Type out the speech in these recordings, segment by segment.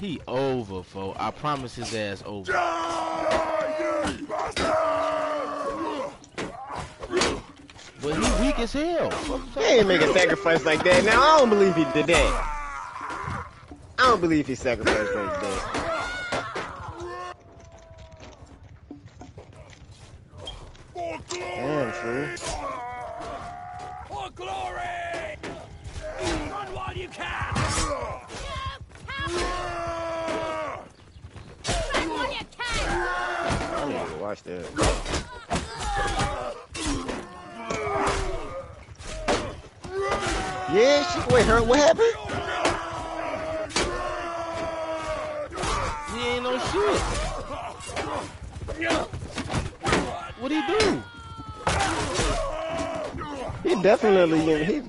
He over, fo. I promise his ass over. But he weak as hell. He ain't make a sacrifice like that. Now I don't believe he did that. I don't believe he sacrificed like that. Damn, true. For glory! Run while you can! I need to watch that. Yeah, she wait, her what happened? He ain't no shit. What he do? He definitely he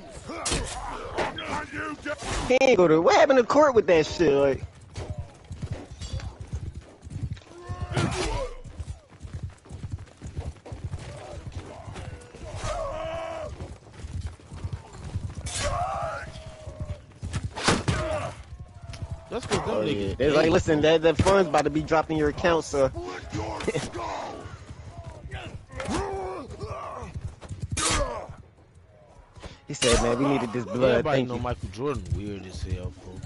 he ain't go to what happened to court with that shit like. That's what them yeah. niggas. It's like, listen, that that fund's about to be dropped in your account, so he said, man, we needed this blood. Everybody Thank know you. Michael Jordan weird as hell, fo.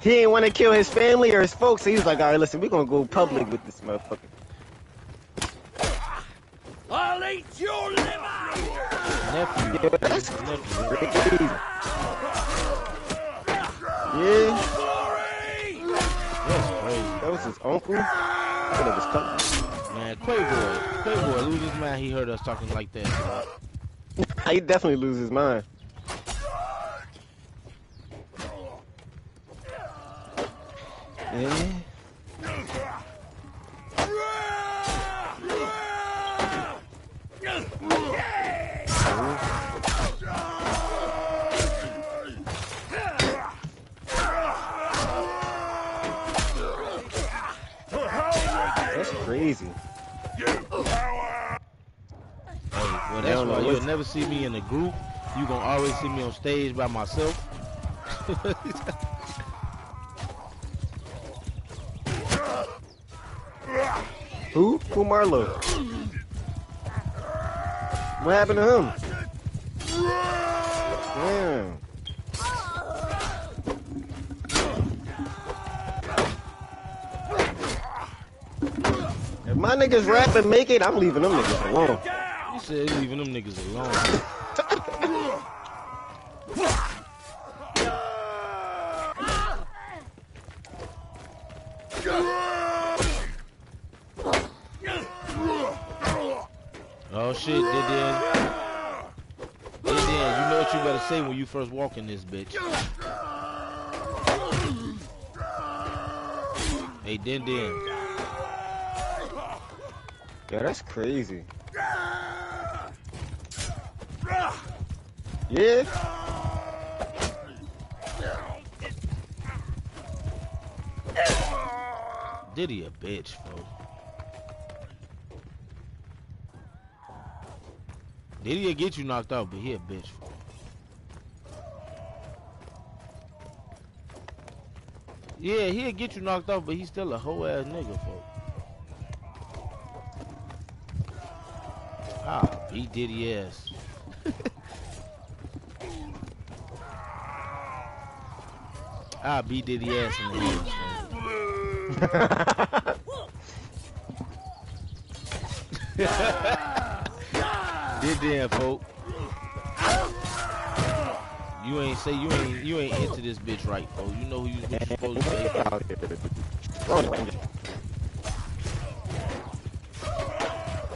He ain't want to kill his family or his folks, so he was like, all right, listen, we're gonna go public with this motherfucker. I'll eat your liver! Nephew. Yeah, that's crazy. Yeah! That's crazy. that was his uncle. I thought it was cousin. Man, Quavo, Quavo lose his mind. He heard us talking like that. He definitely lose his mind. Yeah. Crazy. Hey, well, that's why you'll never see me in a group. You gonna always see me on stage by myself. Who? Who Marlo? What happened to him? Damn. My niggas rap and make it, I'm leaving them niggas alone. you said leaving them niggas alone. Oh shit, Didion. Didion, you know what you better say when you first walk in this bitch. Hey, Didion. Yeah, that's crazy. Yeah. Diddy a bitch, bro. Diddy'll get you knocked out, but he a bitch, bro. Yeah, he'll get you knocked out, but he's still a hoe ass nigga, folks. Ah, beat Diddy ass. ah, beat Diddy ass in the head. Did damn folk. You ain't say you ain't you ain't into this bitch right, folks. You know who you, supposed to say.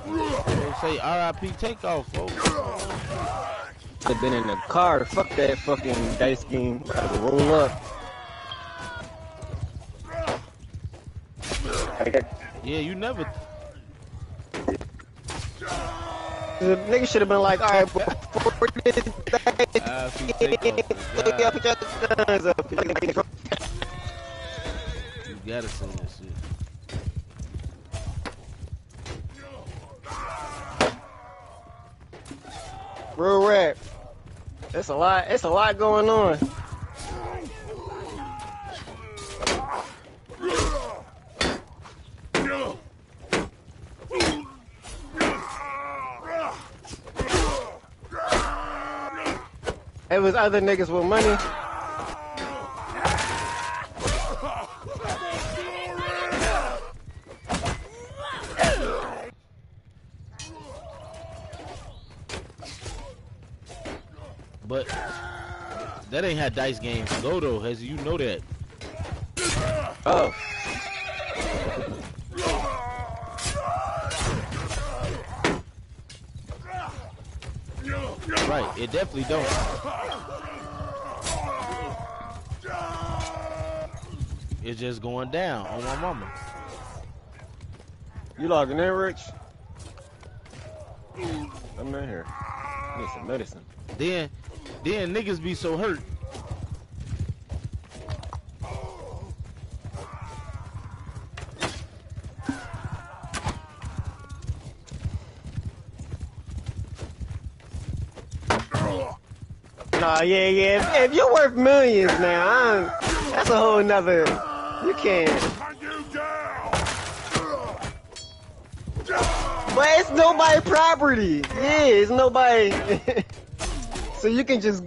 Folks say R.I.P. Takeoff, folks. I've been in the car. Fuck that fucking dice game. To roll up. Yeah, you never. The nigga should have been like, all right, before ah, this dice R.I.P. game, Takeoff. yeah, put your guns up. You gotta say that shit. Real rap. It's a lot. It's a lot going on. It was other niggas with money. That ain't how dice games go though, as you know that. Oh. Right, it definitely don't. It's just going down on my mama. You logging in, Rich? I'm in here. Need some medicine. Then, then niggas be so hurt. Nah, yeah, yeah. If, if you're worth millions now, I'm, that's a whole nother. You can't. But it's nobody property. Yeah, it's nobody. so you can just.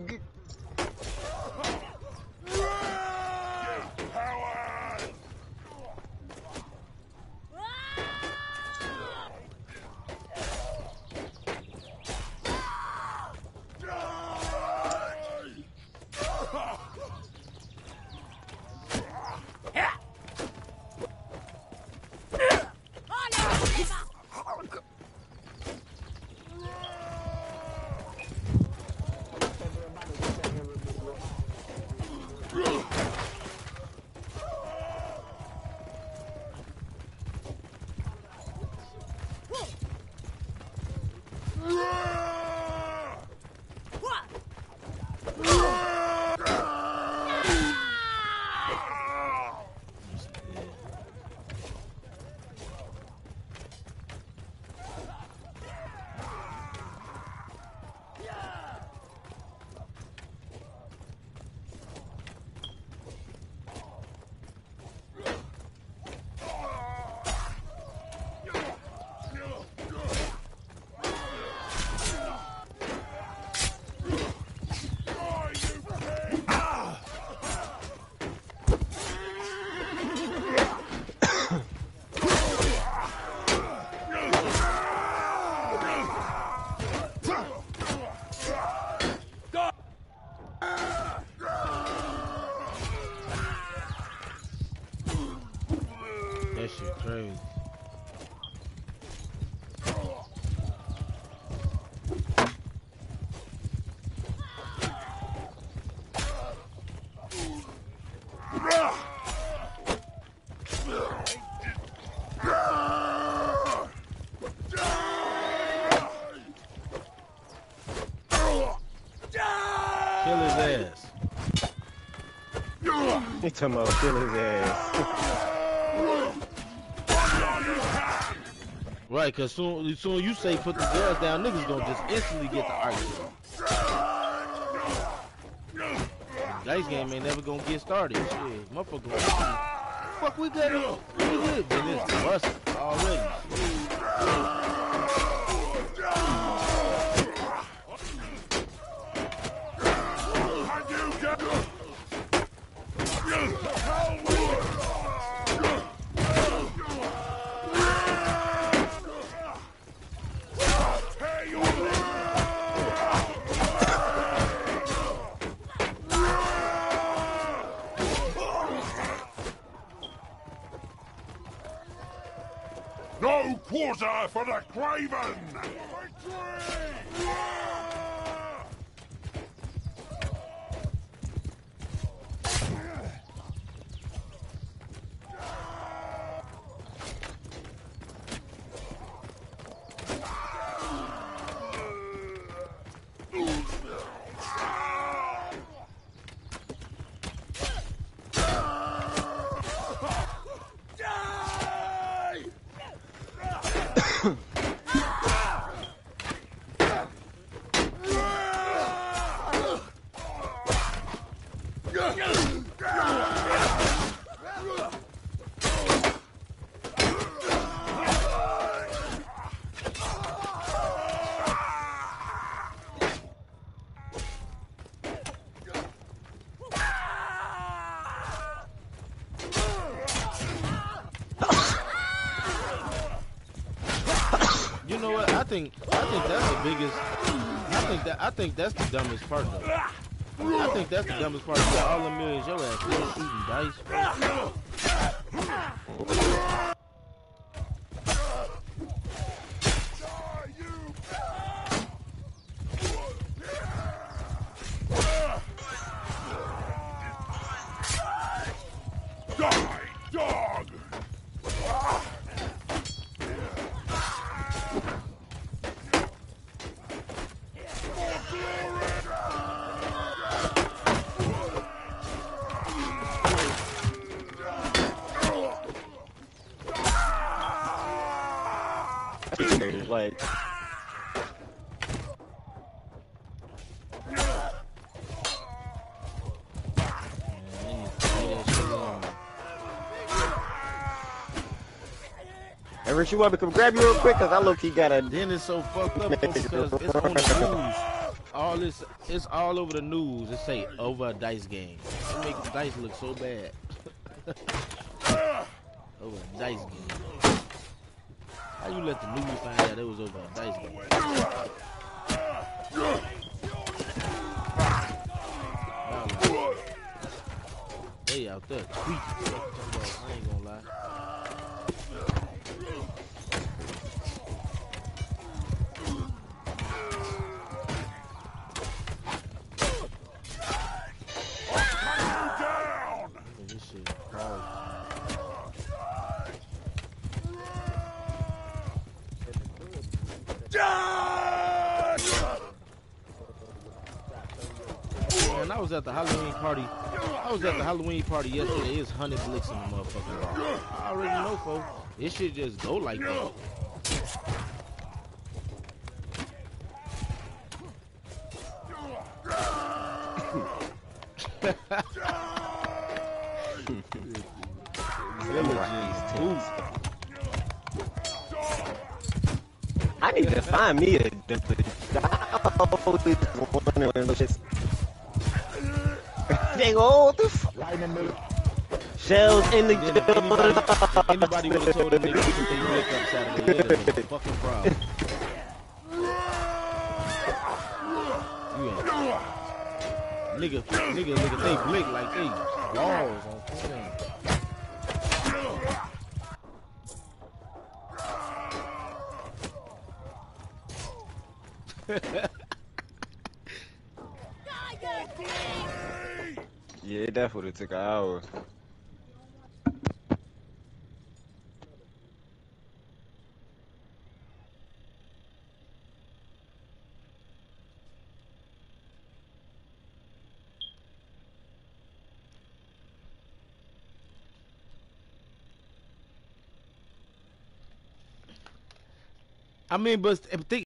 He talking about kill his ass. Right, cause soon, soon you say put the guns down, niggas gonna just instantly get the argument. Dice game ain't never gonna get started. Shit, motherfucker. Fuck, we got it. We good. Then it's busted already. And No quarter for the Craven! Die! think I think that's the biggest. I think that I think that's the dumbest part though. I think that's the dumbest part. You got all the millions your ass still. Hey, Rich, you want me to come grab you real quick? Cause I look, he got a. Then it's so fucked up because it's on the news. All this, it's all over the news. It say over a dice game. It makes dice look so bad. over a dice game. How you let the news find out it was over a dice game? They out there tweaking. I ain't gonna lie. Was at the Halloween party. I was at the Halloween party yesterday. It's hundred blicks in the motherfucking bar. I already know, folks. It should just go like that. Them just oof. I need to find me a Shells in the Then if anybody, if anybody would have told them niggas to put their lick up Saturday, it'd a fucking problem. You ain't. Nigga, nigga, nigga, they blick like they balls on fucking. Yeah, that would have took an hour. I mean, but think